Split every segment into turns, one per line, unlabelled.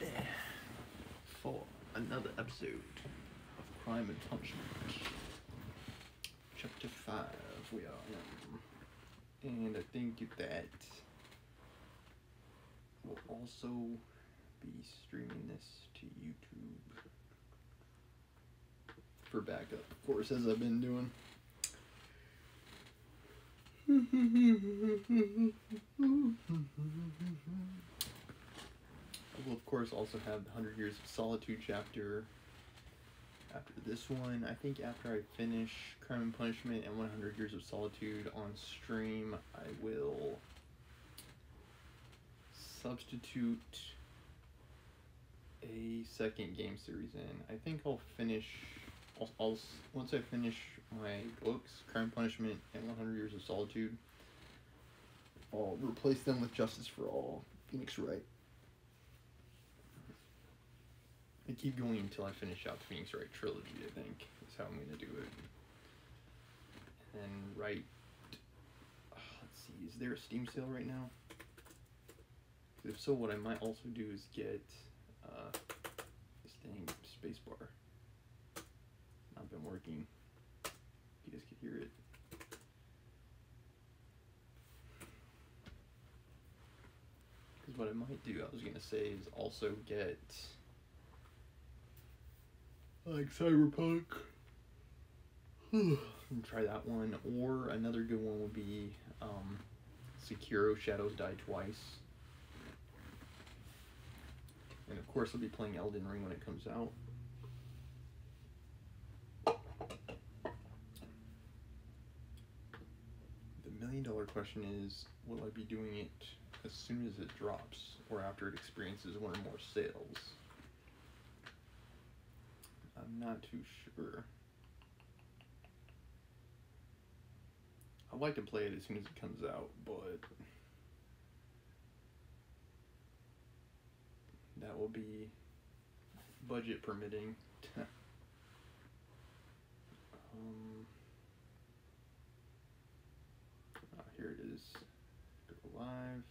ready for another episode of Crime and Punishment. Chapter 5 we are in. And I think that we'll also be streaming this to YouTube for backup, of course, as I've been doing. I will, of course, also have the 100 Years of Solitude chapter after this one. I think after I finish Crime and Punishment and 100 Years of Solitude on stream, I will substitute a second game series in. I think I'll finish. I'll, I'll once I finish my books, Crime Punishment and 100 Years of Solitude, I'll replace them with Justice for All, Phoenix Wright. I keep going until I finish out the Phoenix Wright trilogy. I think is how I'm gonna do it. And then write. uh, let's see. Is there a Steam sale right now? If so, what I might also do is get uh, this thing spacebar. Not been working. You guys can hear it. Because what I might do, I was gonna say, is also get like Cyberpunk. try that one, or another good one would be um, Sekiro: Shadows Die Twice. And of course, I'll be playing Elden Ring when it comes out. The million dollar question is will I be doing it as soon as it drops or after it experiences one or more sales? I'm not too sure. I'd like to play it as soon as it comes out, but that will be budget permitting. um, ah, here it is. Go live.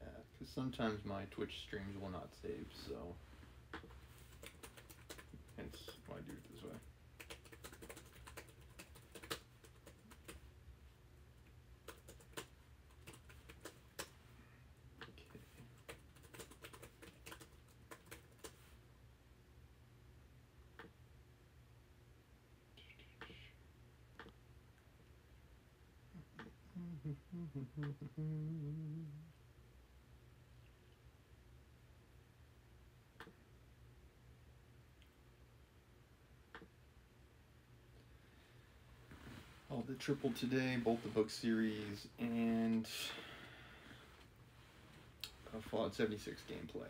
Yeah, because sometimes my Twitch streams will not save, so hence why I do it this way. Okay. All the triple today, both the book series and uh, Fallout 76 gameplay.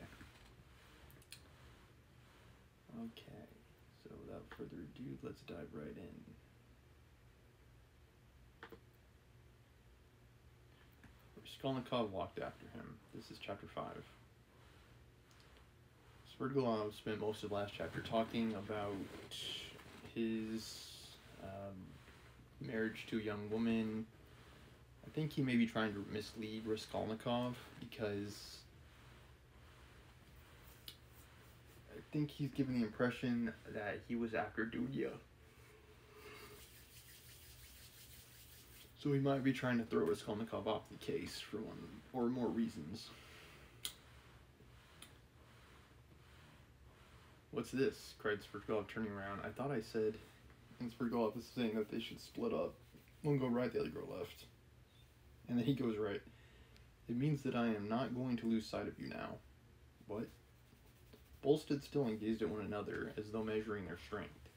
Okay, so without further ado, let's dive right in. Raskolnikov walked after him. This is chapter 5. Svidrigailov spent most of the last chapter talking about his um, marriage to a young woman. I think he may be trying to mislead Raskolnikov because I think he's giving the impression that he was after Dunya. So he might be trying to throw Raskolnikov off the case for one or more reasons. What's this? cried Svidrigailov, turning around. I thought I said. And Svidrigailov is saying that they should split up. One go right, the other go left. And then he goes right. It means that I am not going to lose sight of you now. What? Both stood still and gazed at one another, as though measuring their strength.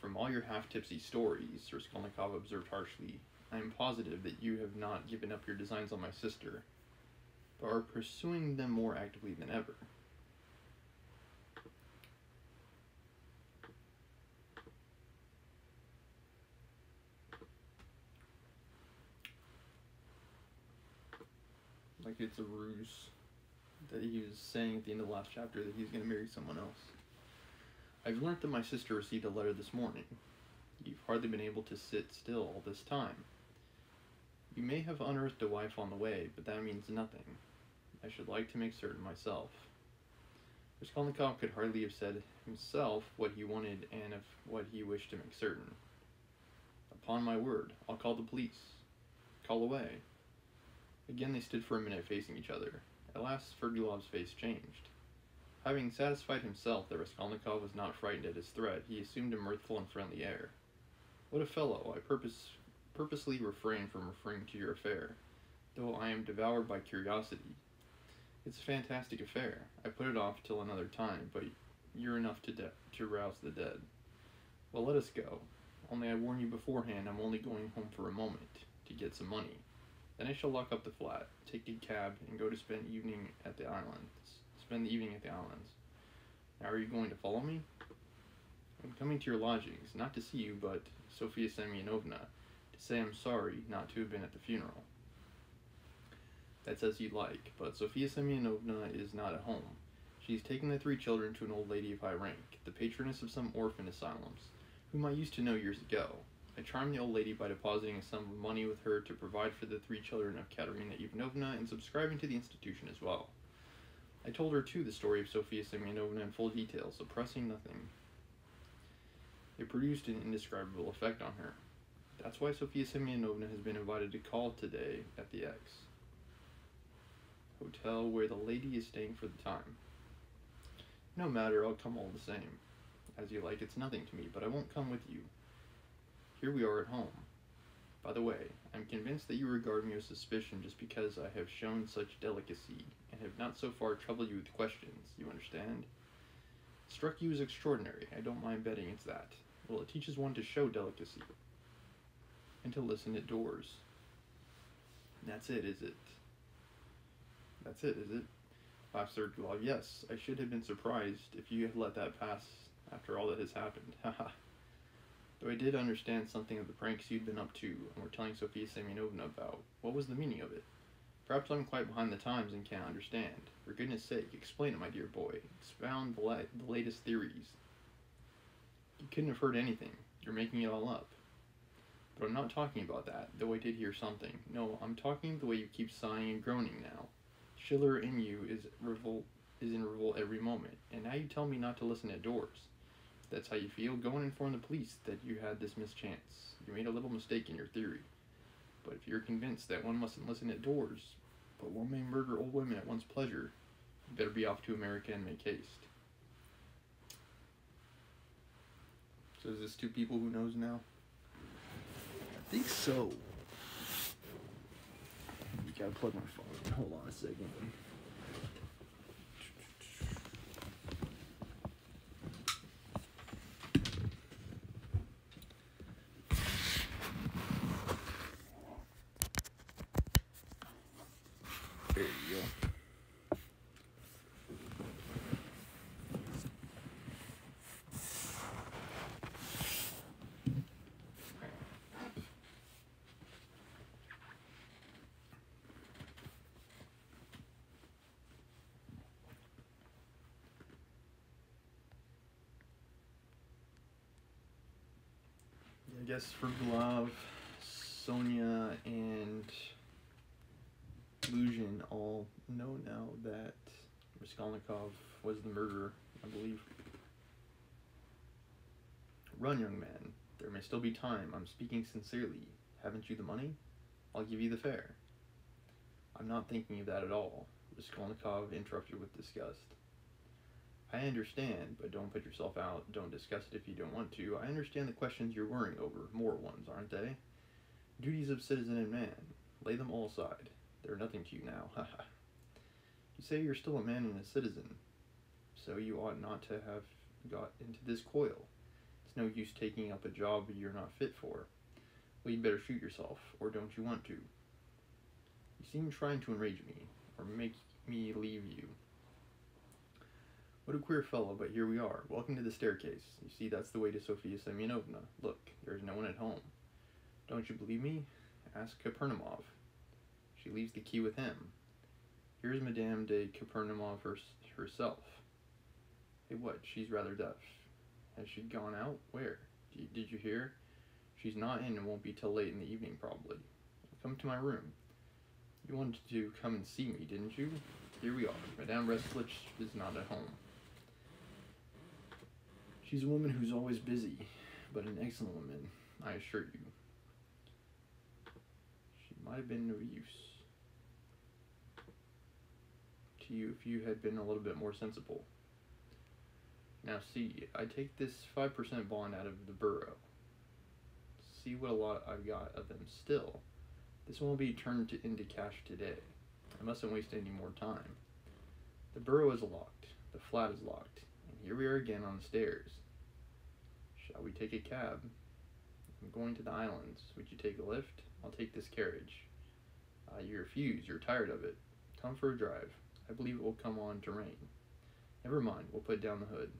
From all your half tipsy stories, Raskolnikov observed harshly, I am positive that you have not given up your designs on my sister, but are pursuing them more actively than ever. Like it's a ruse that he was saying at the end of the last chapter that he's going to marry someone else. I've learnt that my sister received a letter this morning. You've hardly been able to sit still all this time. You may have unearthed a wife on the way, but that means nothing. I should like to make certain myself. Raskolnikov could hardly have said himself what he wanted and of what he wished to make certain. Upon my word, I'll call the police. Call away. Again they stood for a minute facing each other. At last Svidrigailov's face changed. Having satisfied himself that Raskolnikov was not frightened at his threat, he assumed a mirthful and friendly air. What a fellow! I purpose, purposely refrain from referring to your affair, though I am devoured by curiosity. It's a fantastic affair. I put it off till another time, but you're enough to to rouse the dead. Well, let us go. Only I warn you beforehand, I'm only going home for a moment to get some money. Then I shall lock up the flat, take a cab, and go to spend evening at the islands. Spend the evening at the islands. Now, are you going to follow me? I'm coming to your lodgings, not to see you, but Sofia Semyonovna, to say I'm sorry not to have been at the funeral. That's as you like, but Sofia Semyonovna is not at home. She has taken the three children to an old lady of high rank, the patroness of some orphan asylums, whom I used to know years ago. I charmed the old lady by depositing a sum of money with her to provide for the three children of Katerina Ivanovna and subscribing to the institution as well. I told her, too, the story of Sofia Semyonovna in full detail, suppressing nothing. It produced an indescribable effect on her. That's why Sofia Semyonovna has been invited to call today at the X hotel where the lady is staying for the time. No matter, I'll come all the same. As you like, it's nothing to me, but I won't come with you. Here we are at home. By the way, I'm convinced that you regard me with suspicion just because I have shown such delicacy and have not so far troubled you with questions, you understand? Struck you as extraordinary, I don't mind betting it's that. Well, it teaches one to show delicacy. And to listen at doors. That's it, is it? That's it, is it? laughed Svidrigailov. Yes, I should have been surprised if you had let that pass after all that has happened. Haha. Though I did understand something of the pranks you'd been up to and were telling Sofia Semyonovna about, what was the meaning of it? Perhaps I'm quite behind the times and can't understand. For goodness sake, explain it, my dear boy. Expound the, la- the latest theories. You couldn't have heard anything. You're making it all up. But I'm not talking about that, though I did hear something. No, I'm talking the way you keep sighing and groaning now. Schiller in you is revolt is in revolt every moment, and now you tell me not to listen at doors. That's how you feel, go and inform the police that you had this mischance. You made a little mistake in your theory. But if you're convinced that one mustn't listen at doors, but one may murder old women at one's pleasure, you better be off to America and make haste. So is this two people who knows now?
I think so. You gotta plug my phone. Hold on a second. There you go.
I guess for Glove, Sonia, and Luzhin all know now that Raskolnikov was the murderer, I believe. Run, young man. There may still be time. I'm speaking sincerely. Haven't you the money? I'll give you the fare. I'm not thinking of that at all, Raskolnikov interrupted with disgust. I understand, but don't put yourself out. Don't discuss it if you don't want to. I understand the questions you're worrying over. More ones, aren't they? Duties of citizen and man. Lay them all aside. They're nothing to you now. Haha. you say you're still a man and a citizen. So you ought not to have got into this coil. It's no use taking up a job you're not fit for. Well, you'd better shoot yourself, or don't you want to? You seem trying to enrage me, or make me leave you. What a queer fellow, but here we are. Welcome to the staircase. You see, that's the way to Sofia Semyonovna. Look, there is no one at home. Don't you believe me? Ask Kapernaumov. She leaves the key with him. Here's Madame de Kapernaumov hers- herself. Hey, what? She's rather deaf. Has she gone out? Where? D- did you hear? She's not in and won't be till late in the evening, probably. Come to my room. You wanted to come and see me, didn't you? Here we are. Madame Resslich is not at home. She's a woman who's always busy, but an excellent woman, I assure you. She might have been of use to you if you had been a little bit more sensible. Now, see, I take this 5% bond out of the borough. See what a lot I've got of them still. This won't be turned to, into cash today. I mustn't waste any more time. The borough is locked. The flat is locked. Here we are again on the stairs. Shall we take a cab? I'm going to the islands. Would you take a lift? I'll take this carriage. Uh, you refuse. You're tired of it. Come for a drive. I believe it will come on to rain. Never mind. We'll put down the hood.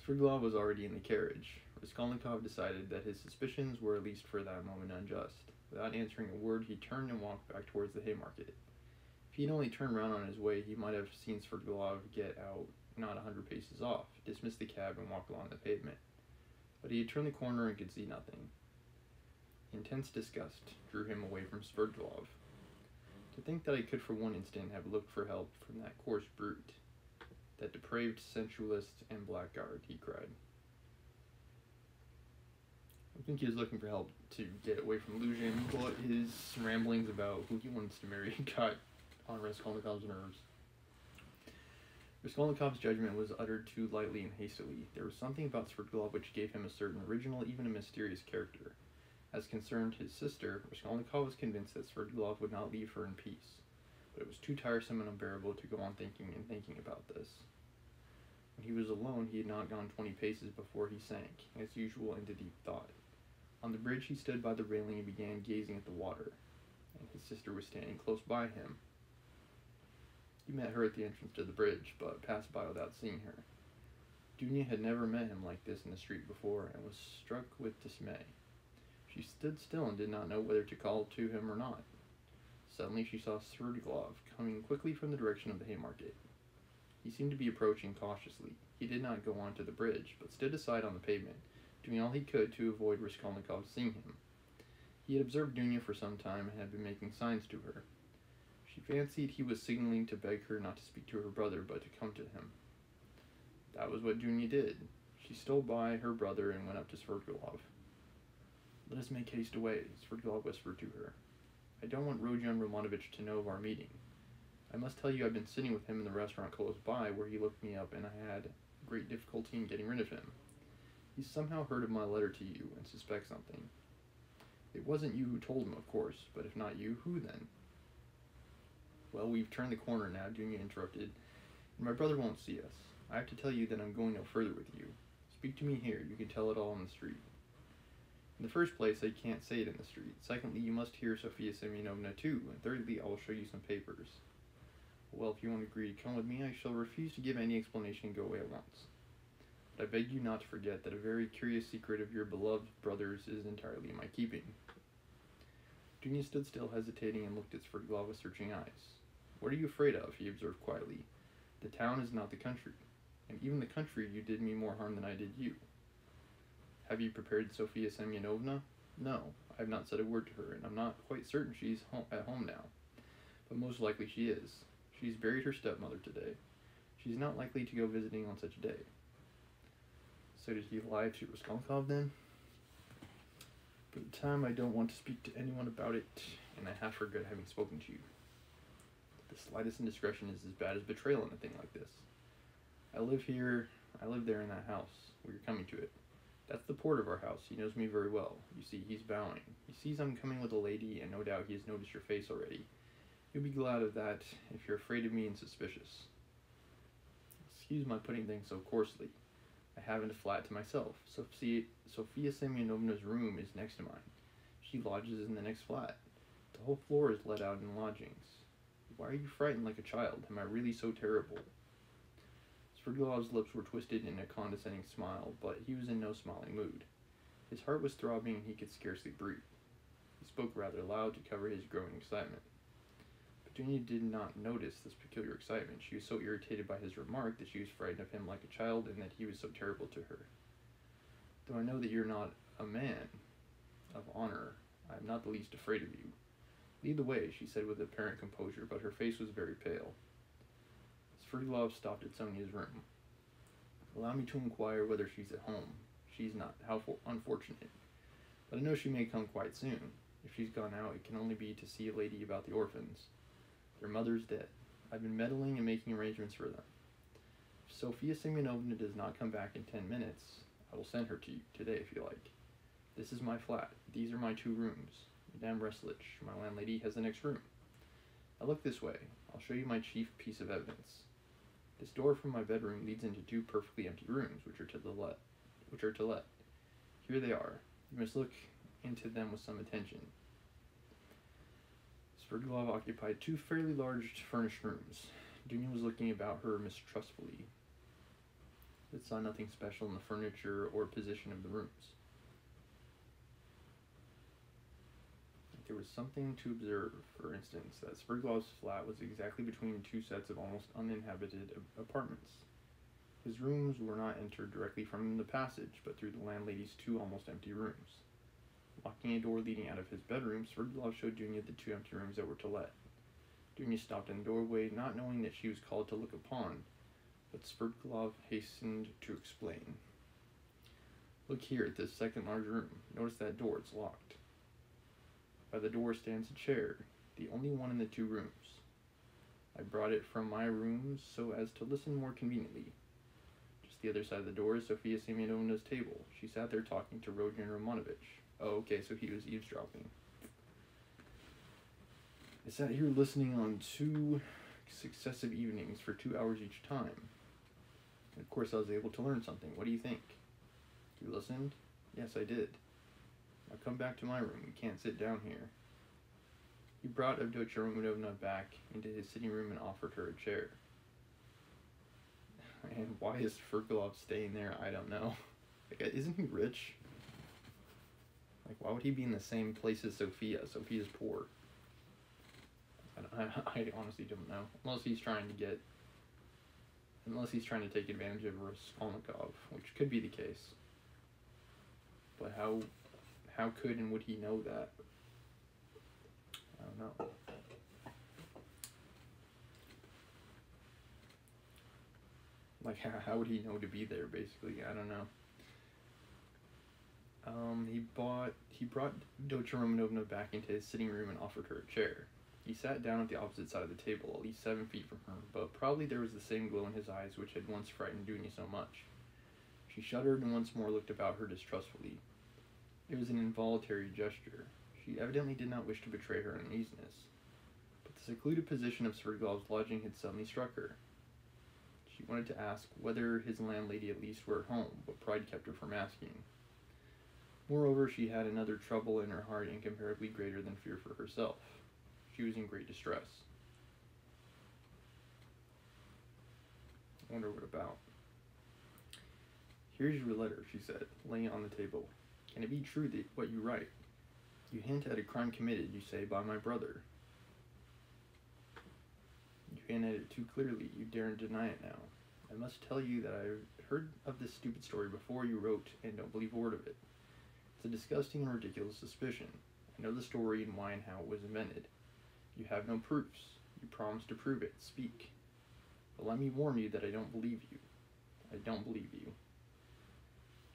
Svidrigailov was already in the carriage. Raskolnikov decided that his suspicions were at least for that moment unjust. Without answering a word, he turned and walked back towards the Haymarket. If he had only turned round on his way, he might have seen Svidrigailov get out not a hundred paces off, dismiss the cab, and walk along the pavement. But he had turned the corner and could see nothing. Intense disgust drew him away from Svidrigailov. To think that I could for one instant have looked for help from that coarse brute, that depraved sensualist and blackguard, he cried. I think he was looking for help to get away from Luzhin, but his ramblings about who he wants to marry got on Raskolnikov's nerves. Raskolnikov's judgment was uttered too lightly and hastily. There was something about Svidrigailov which gave him a certain original, even a mysterious character. As concerned his sister, Raskolnikov was convinced that Svidrigailov would not leave her in peace, but it was too tiresome and unbearable to go on thinking and thinking about this. When he was alone, he had not gone twenty paces before he sank, as usual, into deep thought. On the bridge, he stood by the railing and began gazing at the water, and his sister was standing close by him. He met her at the entrance to the bridge, but passed by without seeing her. Dunya had never met him like this in the street before, and was struck with dismay. She stood still and did not know whether to call to him or not. Suddenly she saw Svidrigailov coming quickly from the direction of the Haymarket. He seemed to be approaching cautiously. He did not go on to the bridge, but stood aside on the pavement, doing all he could to avoid Raskolnikov seeing him. He had observed Dunya for some time and had been making signs to her. She fancied he was signaling to beg her not to speak to her brother, but to come to him. That was what Dunya did. She stole by her brother and went up to Svidrigailov. Let us make haste away, Svidrigailov whispered to her. I don't want Rodion Romanovich to know of our meeting. I must tell you I've been sitting with him in the restaurant close by, where he looked me up, and I had great difficulty in getting rid of him. He's somehow heard of my letter to you and suspects something. It wasn't you who told him, of course, but if not you, who then? Well, we've turned the corner now, Dunya interrupted, and my brother won't see us. I have to tell you that I'm going no further with you. Speak to me here, you can tell it all on the street. In the first place, I can't say it in the street. Secondly, you must hear Sofia Semyonovna too. And thirdly, I will show you some papers. Well, if you won't agree to come with me, I shall refuse to give any explanation and go away at once. But I beg you not to forget that a very curious secret of your beloved brother's is entirely in my keeping. Dunya stood still, hesitating, and looked at Svidrigailov with searching eyes. What are you afraid of? he observed quietly. The town is not the country, and even the country you did me more harm than I did you. Have you prepared Sofia Semyonovna? No, I have not said a word to her, and I'm not quite certain she's home, at home now. But most likely she is. She's buried her stepmother today. She's not likely to go visiting on such a day. So did he lie to Raskolnikov then? For the time, I don't want to speak to anyone about it, and I half regret having spoken to you. The slightest indiscretion is as bad as betrayal in a thing like this. I live here, I live there in that house, where you're coming to it. That's the port of our house. He knows me very well. You see, he's bowing. He sees I'm coming with a lady, and no doubt he has noticed your face already. You'll be glad of that if you're afraid of me and suspicious. Excuse my putting things so coarsely. I haven't a flat to myself. Sophia, Sophia Semyonovna's room is next to mine. She lodges in the next flat. The whole floor is let out in lodgings. Why are you frightened like a child? Am I really so terrible? Svidrigailov's lips were twisted in a condescending smile, but he was in no smiling mood. His heart was throbbing and he could scarcely breathe. He spoke rather loud to cover his growing excitement. Petunia did not notice this peculiar excitement. She was so irritated by his remark that she was frightened of him like a child and that he was so terrible to her. Though I know that you're not a man of honor I am not the least afraid of you. Lead the way, she said with apparent composure, but her face was very pale. Svidrigailov stopped at Sonia's room. Allow me to inquire whether she's at home. She's not. How for- unfortunate. But I know she may come quite soon. If she's gone out, it can only be to see a lady about the orphans. Their mother's dead. I've been meddling and making arrangements for them. If Sofia Semyonovna does not come back in ten minutes, I will send her to you today if you like. This is my flat. These are my two rooms. Madame Resslich, my landlady, has the next room. Now look this way. I'll show you my chief piece of evidence. This door from my bedroom leads into two perfectly empty rooms, which are to the let, which are to let. Here they are. You must look into them with some attention. Svidrigailov occupied two fairly large furnished rooms. Dunya was looking about her mistrustfully, but saw nothing special in the furniture or position of the rooms. There was something to observe, for instance, that Svidrigailov's flat was exactly between two sets of almost uninhabited apartments. His rooms were not entered directly from the passage, but through the landlady's two almost empty rooms. Locking a door leading out of his bedroom, Svidrigailov showed Dunya the two empty rooms that were to let. Dunya stopped in the doorway, not knowing that she was called to look upon, but Svidrigailov hastened to explain. Look here at this second large room. Notice that door, it's locked. By the door stands a chair, the only one in the two rooms. I brought it from my rooms so as to listen more conveniently. Just the other side of the door is Sofia Semyonovna's table. She sat there talking to Rodion Romanovich. Oh, okay, so he was eavesdropping. I sat here listening on two successive evenings for two hours each time. And of course, I was able to learn something. What do you think? You listened? Yes, I did. Now come back to my room. We can't sit down here. He brought Avdotya Romanovna back into his sitting room and offered her a chair. And why is Svidrigailov staying there? I don't know. Like, isn't he rich? Like, why would he be in the same place as Sophia? Sophia's poor. I, I honestly don't know. Unless he's trying to get. Unless he's trying to take advantage of Raskolnikov, which could be the case. But how how could and would he know that? I don't know. Like how, how would he know to be there basically? I don't know. Um, he bought he brought Docha Romanovna back into his sitting room and offered her a chair. He sat down at the opposite side of the table, at least seven feet from her, but probably there was the same glow in his eyes which had once frightened Dunya so much. She shuddered and once more looked about her distrustfully. It was an involuntary gesture. She evidently did not wish to betray her uneasiness. But the secluded position of Svidrigailov's lodging had suddenly struck her. She wanted to ask whether his landlady at least were at home, but pride kept her from asking. Moreover, she had another trouble in her heart incomparably greater than fear for herself. She was in great distress. I wonder what about. Here's your letter, she said, laying it on the table. Can it be true that what you write? You hint at a crime committed, you say, by my brother. You hint at it too clearly. You daren't deny it now. I must tell you that I've heard of this stupid story before you wrote and don't believe a word of it. It's a disgusting and ridiculous suspicion. I know the story and why and how it was invented. You have no proofs. You promise to prove it. Speak. But let me warn you that I don't believe you. I don't believe you.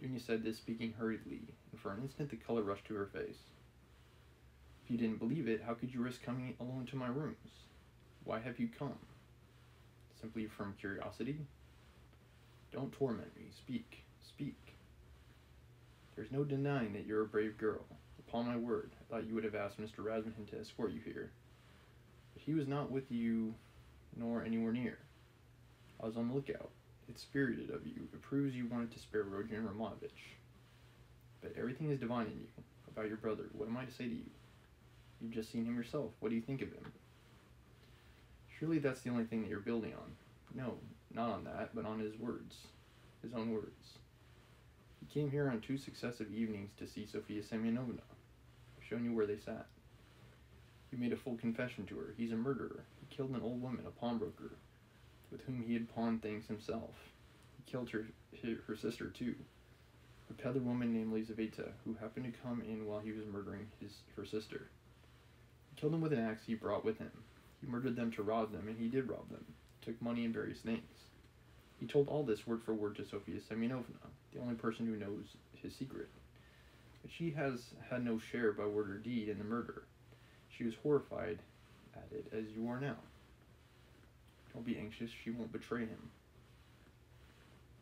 Dunya said this, speaking hurriedly, and for an instant the color rushed to her face. If you didn't believe it, how could you risk coming alone to my rooms? Why have you come? Simply from curiosity? Don't torment me. Speak. Speak. There's no denying that you're a brave girl. Upon my word, I thought you would have asked Mr. Razumikhin to escort you here. But he was not with you, nor anywhere near. I was on the lookout. It's spirited of you. It proves you wanted to spare Rodion Romanovich. But everything is divine in you. About your brother, what am I to say to you? You've just seen him yourself. What do you think of him? Surely that's the only thing that you're building on. No, not on that, but on his words. His own words. He came here on two successive evenings to see Sofia Semyonovna. I've shown you where they sat. He made a full confession to her. He's a murderer. He killed an old woman, a pawnbroker, with whom he had pawned things himself. He killed her, her, sister, too. a peddler woman named Lizaveta, who happened to come in while he was murdering his her sister. He killed them with an axe he brought with him. He murdered them to rob them, and he did rob them. Took money and various things. He told all this word for word to Sofia Semyonovna, the only person who knows his secret. But she has had no share by word or deed in the murder. She was horrified at it as you are now. Don't be anxious, she won't betray him.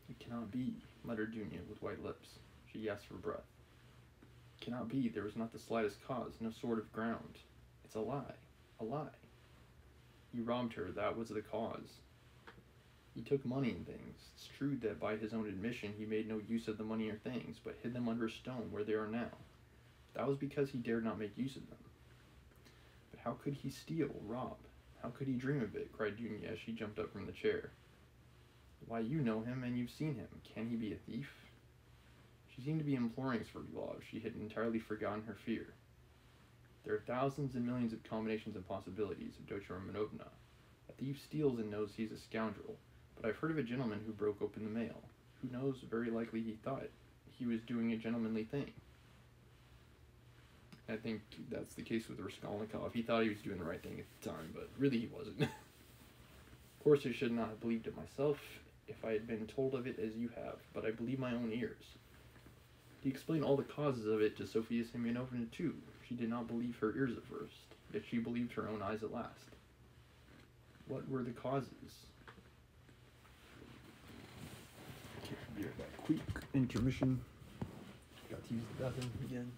It cannot be, muttered Dunya with white lips. She gasped for breath. It cannot be, there was not the slightest cause, no sort of ground. It's a lie, a lie. You robbed her, that was the cause. He took money and things. It's true that by his own admission he made no use of the money or things, but hid them under a stone where they are now. That was because he dared not make use of them. But how could he steal, rob? How could he dream of it? cried Dunya as she jumped up from the chair. Why, you know him and you've seen him. Can he be a thief? She seemed to be imploring Svidrigailov. She had entirely forgotten her fear. There are thousands and millions of combinations and possibilities of Dotya Romanovna. A thief steals and knows he's a scoundrel, but I've heard of a gentleman who broke open the mail. Who knows, very likely he thought he was doing a gentlemanly thing. I think that's the case with Raskolnikov. He thought he was doing the right thing at the time, but really he wasn't. of course, I should not have believed it myself if I had been told of it as you have, but I believe my own ears. He explained all the causes of it to Sofia Semyonovna too. She did not believe her ears at first, yet she believed her own eyes at last. What were the causes?
Okay, be right back. Quick intermission. Got to use the bathroom again.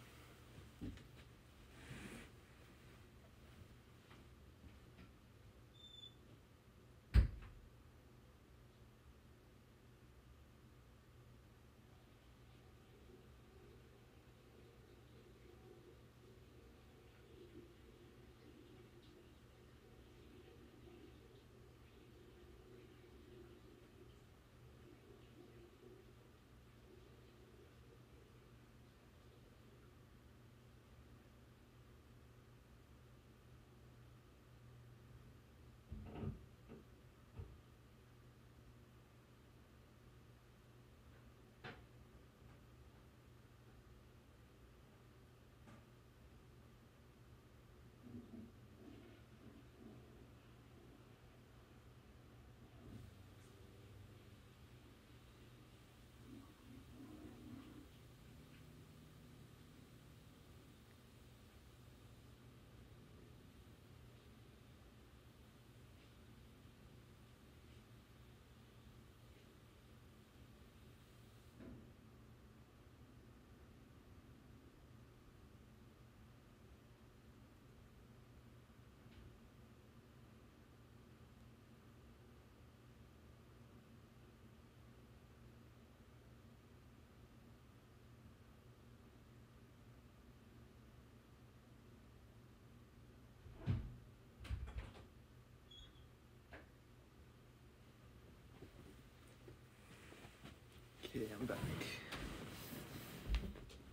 Okay, I'm back.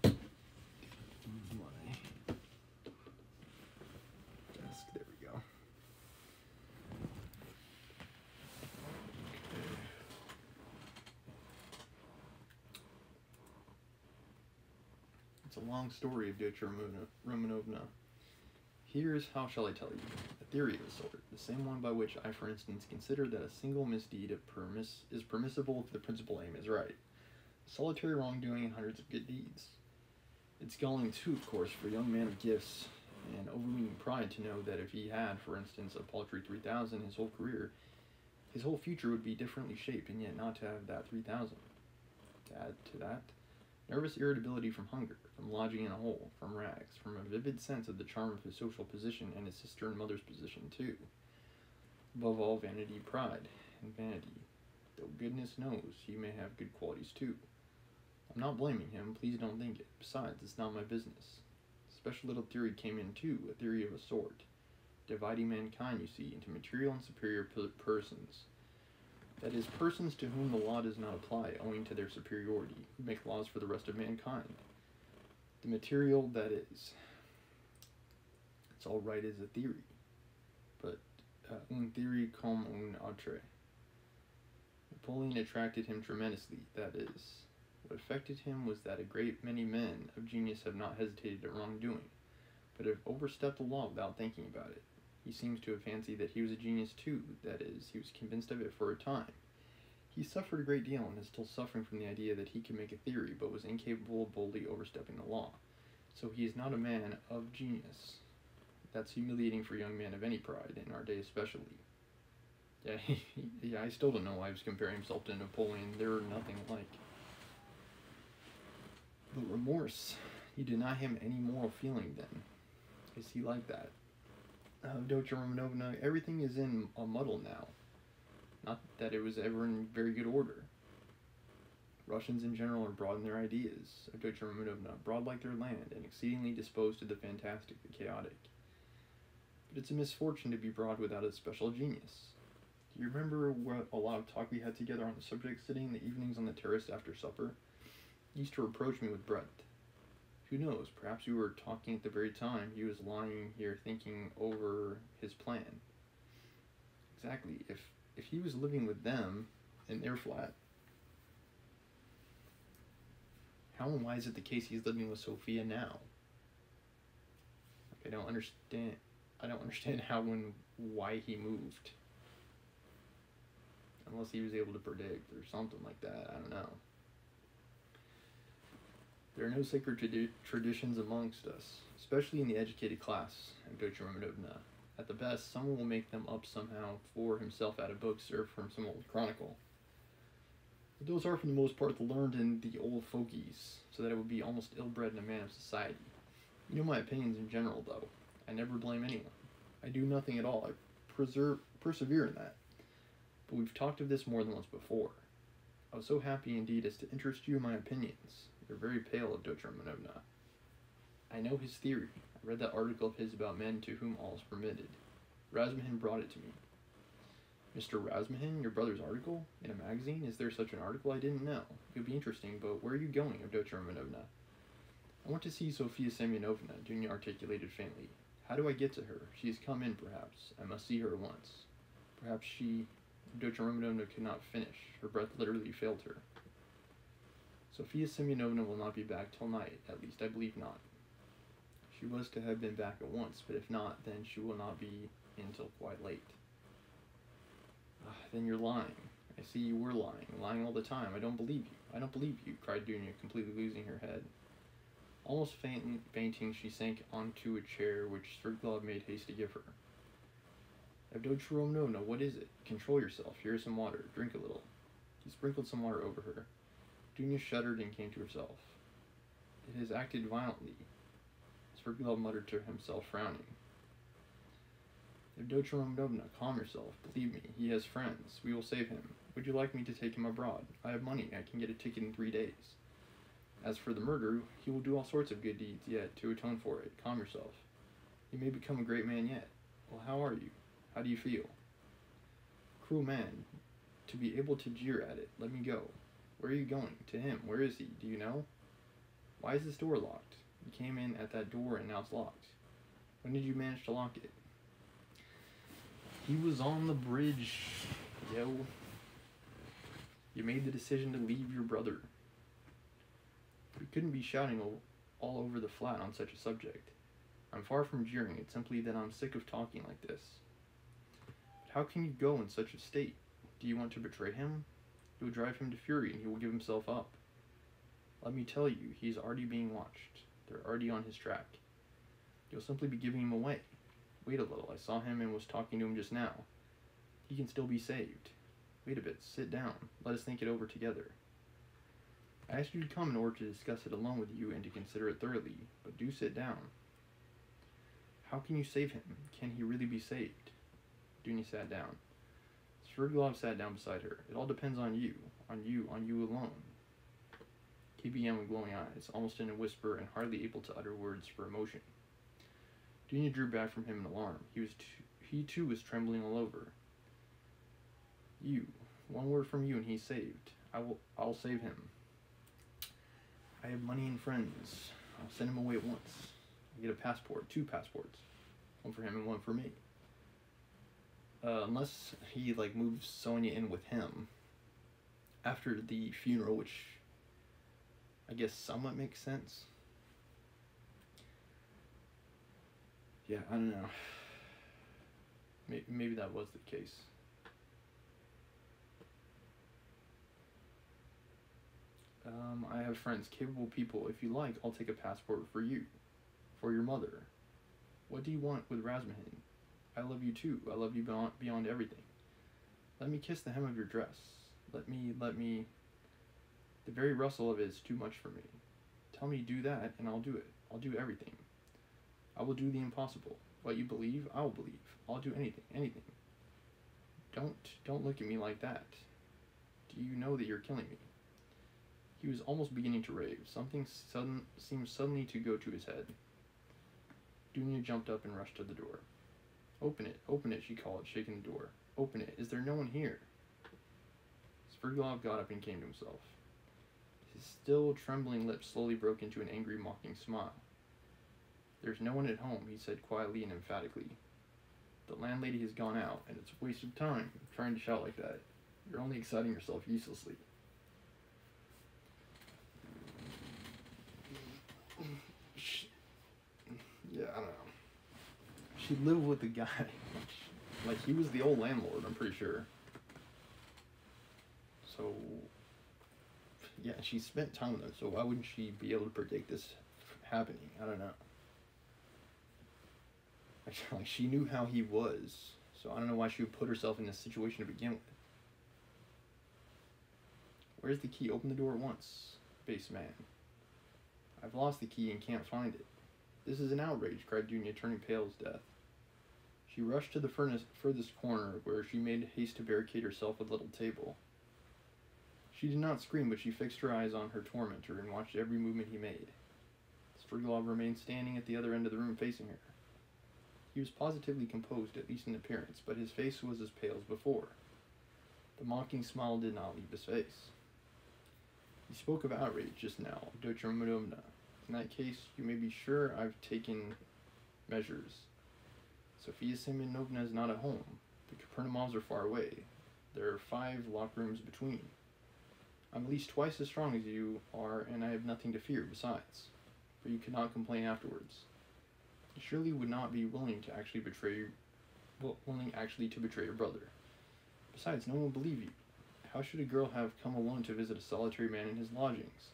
My desk. There we go.
It's a long story of Dotya Romanovna. Here's how shall I tell you? A theory of a sort, the same one by which I, for instance, consider that a single misdeed of permiss- is permissible if the principal aim is right. Solitary wrongdoing and hundreds of good deeds. It's galling too, of course, for a young man of gifts and overweening pride to know that if he had, for instance, a paltry 3,000 his whole career, his whole future would be differently shaped, and yet not to have that 3,000. To add to that, nervous irritability from hunger, from lodging in a hole, from rags, from a vivid sense of the charm of his social position and his sister and mother's position, too. Above all, vanity, pride, and vanity, though goodness knows he may have good qualities too. I'm not blaming him, please don't think it. Besides, it's not my business. A special little theory came in too, a theory of a sort. Dividing mankind, you see, into material and superior p- persons. That is, persons to whom the law does not apply owing to their superiority, who make laws for the rest of mankind. The material, that is. It's all right as a theory, but uh, un theory comme un autre. Napoleon attracted him tremendously, that is, What affected him was that a great many men of genius have not hesitated at wrongdoing, but have overstepped the law without thinking about it. He seems to have fancied that he was a genius too, that is, he was convinced of it for a time. He suffered a great deal and is still suffering from the idea that he could make a theory, but was incapable of boldly overstepping the law. So he is not a man of genius. That's humiliating for a young men of any pride, in our day especially. Yeah, he, yeah, I still don't know why he was comparing himself to Napoleon. They're nothing alike. Remorse, he deny him any moral feeling then. Is he like that? Uh, Romanovna, everything is in a muddle now. Not that it was ever in very good order. Russians in general are broad in their ideas, Avdotya Romanovna, broad like their land, and exceedingly disposed to the fantastic, the chaotic. But it's a misfortune to be broad without a special genius. Do you remember what a lot of talk we had together on the subject sitting in the evenings on the terrace after supper? Used to reproach me with breadth. Who knows, perhaps we were talking at the very time he was lying here thinking over his plan. Exactly. If if he was living with them in their flat, how and why is it the case he's living with Sophia now? I don't understand. I don't understand how and why he moved. Unless he was able to predict or something like that. I don't know. There are no sacred tradi- traditions amongst us, especially in the educated class, Avdotya Romanovna. At the best, someone will make them up somehow for himself out of books or from some old chronicle. But those are, for the most part, the learned and the old fogies, so that it would be almost ill-bred in a man of society. You know my opinions in general, though. I never blame anyone. I do nothing at all. I preserve, persevere in that. But we've talked of this more than once before. I was so happy indeed as to interest you in my opinions. You're very pale, Avdotya Romanovna. I know his theory. I read that article of his about men to whom all is permitted. Razumikhin brought it to me. Mr. Razumikhin, your brother's article? In a magazine? Is there such an article? I didn't know. It would be interesting, but where are you going, Avdotya Romanovna? I want to see Sophia Semyonovna, Dunya articulated faintly. How do I get to her? She has come in, perhaps. I must see her at once. Perhaps she... Avdotya Romanovna could not finish. Her breath literally failed her. Sophia Semyonovna will not be back till night. At least I believe not. She was to have been back at once, but if not, then she will not be in till quite late. Ah, then you're lying. I see you were lying, lying all the time. I don't believe you. I don't believe you, cried Dunya, completely losing her head. Almost faint, fainting, she sank onto a chair which Svidrigailov made haste to give her. Avdotya Romanovna, what is it? Control yourself. Here is some water. Drink a little. He sprinkled some water over her. Dunya shuddered and came to herself. It has acted violently. Svidrigailov muttered to himself, frowning. Romanovna, calm yourself. Believe me, he has friends. We will save him. Would you like me to take him abroad? I have money. I can get a ticket in three days. As for the murder, he will do all sorts of good deeds yet to atone for it. Calm yourself. You may become a great man yet. Well, how are you? How do you feel? Cruel man. To be able to jeer at it. Let me go. Where are you going? To him. Where is he? Do you know? Why is this door locked? You came in at that door and now it's locked. When did you manage to lock it? He was on the bridge, yo. You made the decision to leave your brother. We couldn't be shouting all, over the flat on such a subject. I'm far from jeering, it's simply that I'm sick of talking like this. But how can you go in such a state? Do you want to betray him? You will drive him to fury and he will give himself up. Let me tell you, he is already being watched. They're already on his track. You'll simply be giving him away. Wait a little, I saw him and was talking to him just now. He can still be saved. Wait a bit, sit down. Let us think it over together. I asked you to come in order to discuss it alone with you and to consider it thoroughly, but do sit down. How can you save him? Can he really be saved? Dunya sat down. Svidrigailov sat down beside her. It all depends on you, on you, on you alone. He began with glowing eyes, almost in a whisper and hardly able to utter words for emotion. Dunya drew back from him in alarm. He was too, he too was trembling all over. You, one word from you and he's saved. I will I'll save him. I have money and friends. I'll send him away at once. I get a passport, two passports, one for him and one for me. Uh, unless he like moves Sonya in with him after the funeral, which I guess somewhat makes sense. Yeah, I don't know. Maybe, maybe that was the case. Um, I have friends, capable people. If you like, I'll take a passport for you, for your mother. What do you want with Razumikhin? I love you too. I love you beyond, beyond everything. Let me kiss the hem of your dress. Let me, let me. The very rustle of it is too much for me. Tell me to do that, and I'll do it. I'll do everything. I will do the impossible. What you believe, I will believe. I'll do anything, anything. Don't, don't look at me like that. Do you know that you're killing me? He was almost beginning to rave. Something sudden seemed suddenly to go to his head. Dunya jumped up and rushed to the door. Open it, open it, she called, shaking the door. Open it. Is there no one here? Svidrigailov got up and came to himself. His still trembling lips slowly broke into an angry, mocking smile. There's no one at home, he said quietly and emphatically. The landlady has gone out, and it's a waste of time trying to shout like that. You're only exciting yourself uselessly. yeah, I don't know. She lived with the guy. Like, he was the old landlord, I'm pretty sure. So, yeah, she spent time him, so why wouldn't she be able to predict this happening? I don't know. Like, she knew how he was, so I don't know why she would put herself in this situation to begin with. Where's the key? Open the door at once, base man. I've lost the key and can't find it. This is an outrage, cried Dunya, turning pale as death. She rushed to the furnace furthest corner, where she made haste to barricade herself with a little table. She did not scream, but she fixed her eyes on her tormentor and watched every movement he made. Svidrigailov remained standing at the other end of the room facing her. He was positively composed, at least in appearance, but his face was as pale as before. The mocking smile did not leave his face. You spoke of outrage just now, Dotya. In that case, you may be sure I've taken measures. Sofia Semyonovna is not at home. The Kapernaumovs are far away. There are five locked rooms between. I'm at least twice as strong as you are, and I have nothing to fear besides, for you cannot complain afterwards. You surely would not be willing to actually betray, well, willing actually to betray your brother. Besides, no one will believe you. How should a girl have come alone to visit a solitary man in his lodgings?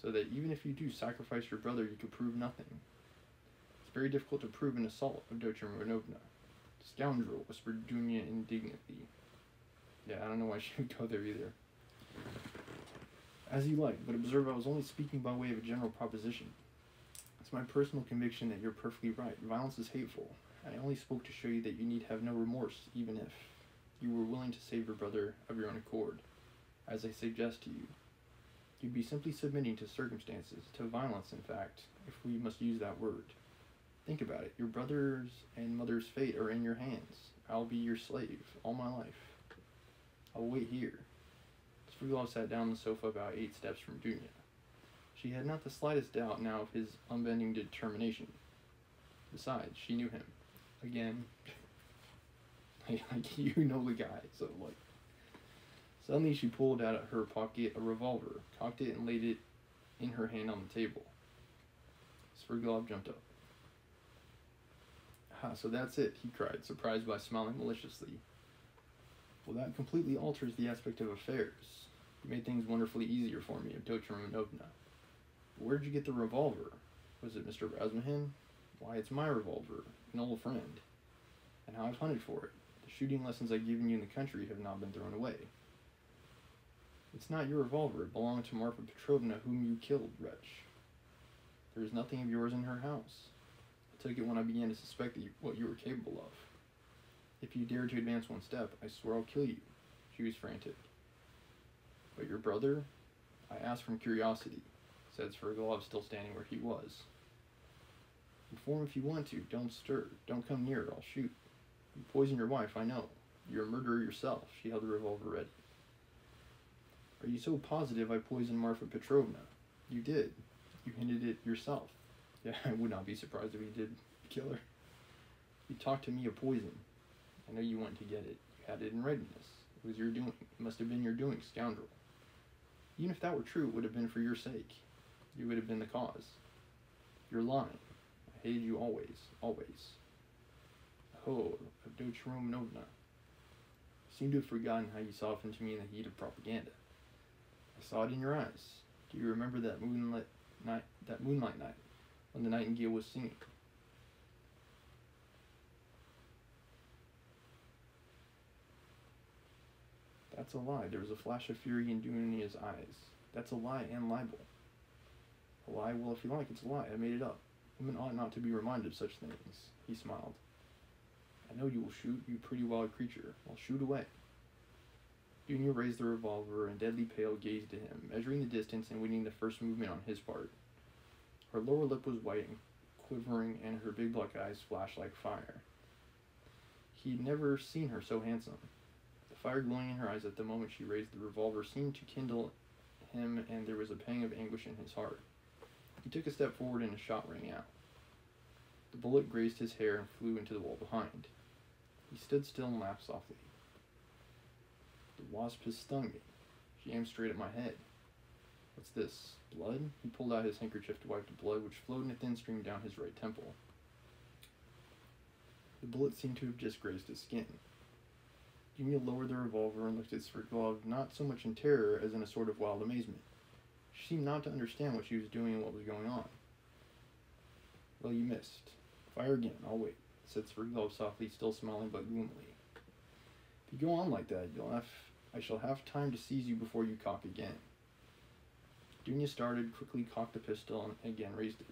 So that even if you do sacrifice your brother, you could prove nothing. Very difficult to prove an assault of Dotya Romanovna. Scoundrel, whispered Dunya indignantly. Yeah, I don't know why she would go there either. As you like, but observe I was only speaking by way of a general proposition. It's my personal conviction that you're perfectly right. Violence is hateful. I only spoke to show you that you need have no remorse, even if you were willing to save your brother of your own accord, as I suggest to you. You'd be simply submitting to circumstances, to violence, in fact, if we must use that word. Think about it. Your brother's and mother's fate are in your hands. I'll be your slave all my life. I'll wait here. Svidrigailov sat down on the sofa about eight steps from Dunya. She had not the slightest doubt now of his unbending determination. Besides, she knew him. Again, like you know the guy, so like. Suddenly, she pulled out of her pocket a revolver, cocked it, and laid it in her hand on the table. Svidrigailov jumped up. So that's it, he cried, surprised by smiling maliciously. Well, that completely alters the aspect of affairs. You made things wonderfully easier for me, Dotya Romanovna. Where'd you get the revolver? Was it Mr. Razumikhin? Why, it's my revolver, an old friend. And how I've hunted for it. The shooting lessons I've given you in the country have not been thrown away. It's not your revolver. It belonged to Marfa Petrovna, whom you killed, wretch. There is nothing of yours in her house. Took it when I began to suspect you, what you were capable of. If you dare to advance one step, I swear I'll kill you. She was frantic. But your brother? I asked from curiosity, said Svidrigailov, still standing where he was. Inform if you want to. Don't stir. Don't come near. I'll shoot. You poisoned your wife, I know. You're a murderer yourself. She held the revolver ready. Are you so positive I poisoned Marfa Petrovna? You did. You hinted it yourself. Yeah, I would not be surprised if you did kill her. You talked to me of poison. I know you went to get it. You had it in readiness. It was your doing. It must have been your doing, scoundrel. Even if that were true, it would have been for your sake. You would have been the cause. You're lying. I hated you always, always. Oh, Avdotya Romanovna. You seem to have forgotten how you softened to me in the heat of propaganda. I saw it in your eyes. Do you remember that moonlit night, that moonlight night, when the nightingale was singing? That's a lie. There was a flash of fury in Dunia's eyes. That's a lie and libel. A lie? Well, if you like, it's a lie. I made it up. Women ought not to be reminded of such things. He smiled. I know you will shoot, you pretty wild creature. Well, shoot away. Dunya raised the revolver and deadly pale gazed at him, measuring the distance and waiting the first movement on his part. Her lower lip was white and quivering, and her big black eyes flashed like fire. He'd never seen her so handsome. The fire glowing in her eyes at the moment she raised the revolver seemed to kindle him, and there was a pang of anguish in his heart. He took a step forward, and a shot rang out. The bullet grazed his hair and flew into the wall behind. He stood still and laughed softly. The wasp has stung me. She aimed straight at my head. What's this? Blood? He pulled out his handkerchief to wipe the blood, which flowed in a thin stream down his right temple. The bullet seemed to have just grazed his skin. Dunya lowered the revolver and looked at Svidrigailov not so much in terror as in a sort of wild amazement. She seemed not to understand what she was doing and what was going on. Well, you missed. Fire again, I'll wait, said Svidrigailov softly, still smiling but gloomily. If you go on like that, you'll have I shall have time to seize you before you cock again. Dunya started, quickly cocked the pistol, and again raised it.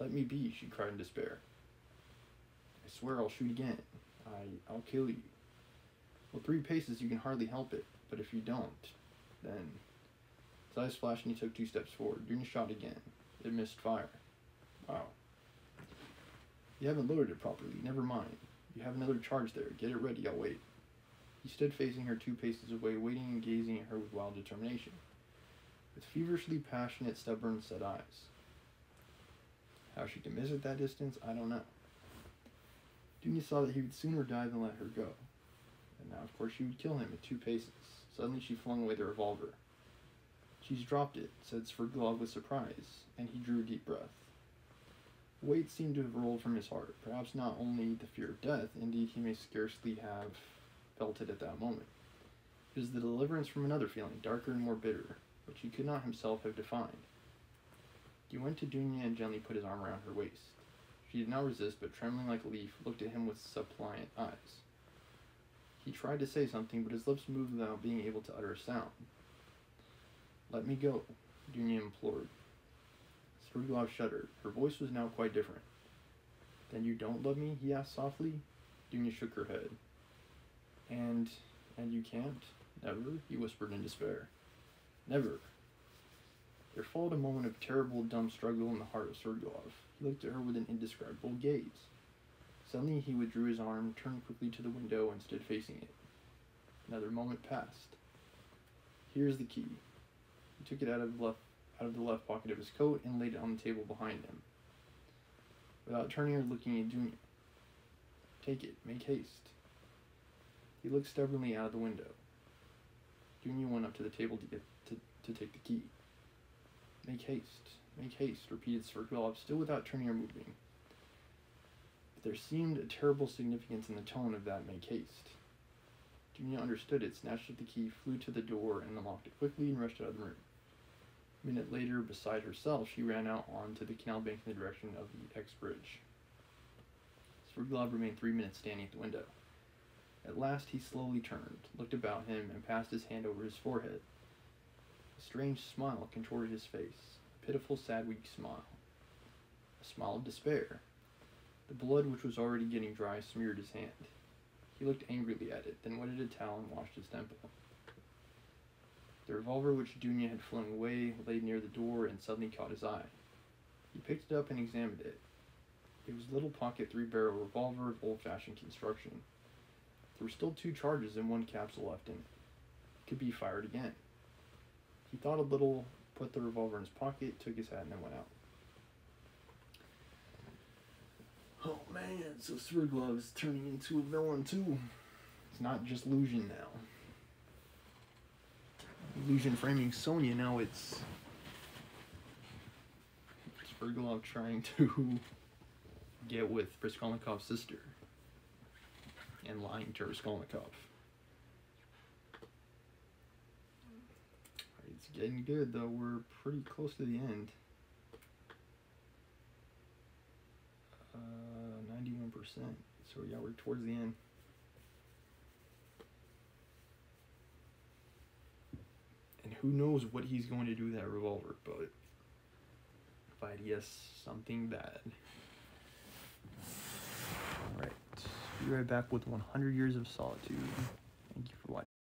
Let me be, she cried in despair. I swear I'll shoot again. I, I'll kill you. Well, three paces, you can hardly help it, but if you don't, then... His eyes flashed and he took two steps forward. Dunya shot again. It missed fire. Wow. You haven't loaded it properly. Never mind. You have another charge there. Get it ready. I'll wait. He stood facing her two paces away, waiting and gazing at her with wild determination with feverishly passionate, stubborn, set eyes. How she could miss at that distance, I don't know. Dunya saw that he would sooner die than let her go. And now, of course, she would kill him at two paces. Suddenly, she flung away the revolver. She's dropped it, said Svidrigailov with surprise, and he drew a deep breath. Weight seemed to have rolled from his heart, perhaps not only the fear of death, indeed, he may scarcely have felt it at that moment. It was the deliverance from another feeling, darker and more bitter, which he could not himself have defined. He went to Dunya and gently put his arm around her waist. She did not resist, but trembling like a leaf, looked at him with suppliant eyes. He tried to say something, but his lips moved without being able to utter a sound. Let me go, Dunya implored. Svidrigailov shuddered. Her voice was now quite different. Then you don't love me? he asked softly. Dunya shook her head. And and you can't? Never? he whispered in despair. Never. There followed a moment of terrible, dumb struggle in the heart of Svidrigailov. He looked at her with an indescribable gaze. Suddenly he withdrew his arm, turned quickly to the window, and stood facing it. Another moment passed. Here's the key. He took it out of left out of the left pocket of his coat and laid it on the table behind him. Without turning or looking at Dunya. Take it. Make haste. He looked stubbornly out of the window. Dunya went up to the table to get to take the key. Make haste, make haste, repeated Svidrigailov, still without turning or moving. But there seemed a terrible significance in the tone of that make haste. Dunya understood it, snatched up the key, flew to the door, and unlocked it quickly and rushed out of the room. A minute later, beside herself, she ran out onto the canal bank in the direction of the X bridge. Svidrigailov remained three minutes standing at the window. At last he slowly turned, looked about him, and passed his hand over his forehead. A strange smile contorted his face, a pitiful, sad, weak smile. A smile of despair. The blood, which was already getting dry, smeared his hand. He looked angrily at it, then wetted a towel and washed his temple. The revolver which Dunya had flung away lay near the door and suddenly caught his eye. He picked it up and examined it. It was a little pocket three barrel revolver of old fashioned construction. There were still two charges and one capsule left in it. It could be fired again. He thought a little, put the revolver in his pocket, took his hat, and then went out. Oh man, so Svidrigailov is turning into a villain too. It's not just Luzhin now. Luzhin framing Sonya. Now it's Svidrigailov trying to get with Raskolnikov's sister and lying to Raskolnikov. It's getting good though. We're pretty close to the end. Uh, ninety-one percent. So yeah, we're towards the end. And who knows what he's going to do with that revolver, but if but yes, something bad. Alright. Be right back with 100 Years of Solitude. Thank you for watching.